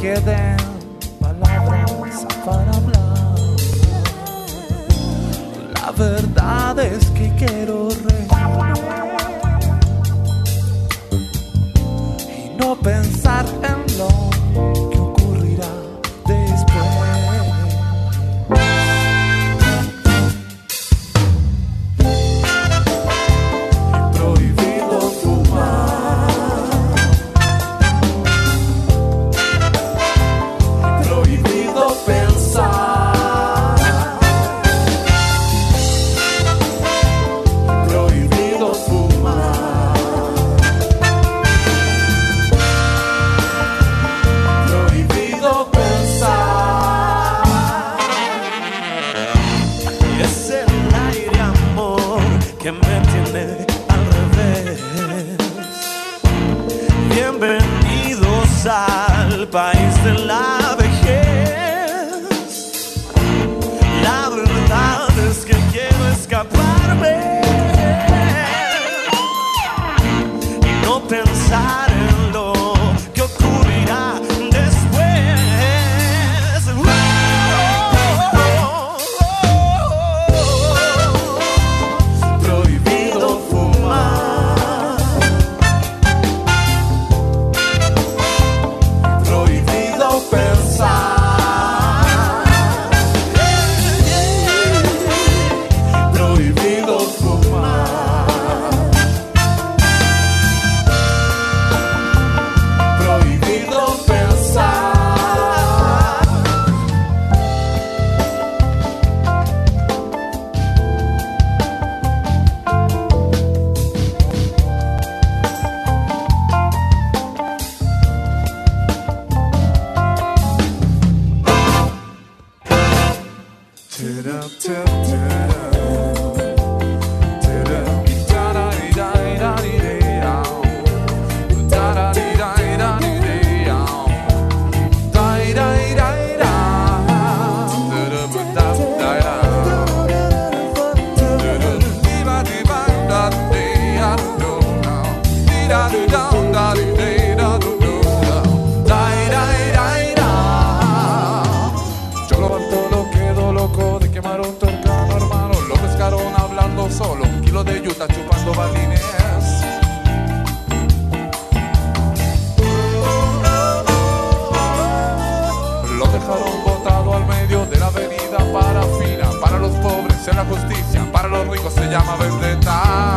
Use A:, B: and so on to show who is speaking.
A: queden palabras para hablar. La verdad es que quiero reír y no pensar en Bienvenidos al país del la tip, tip, tip, tip. la justicia para los ricos se llama vendetta.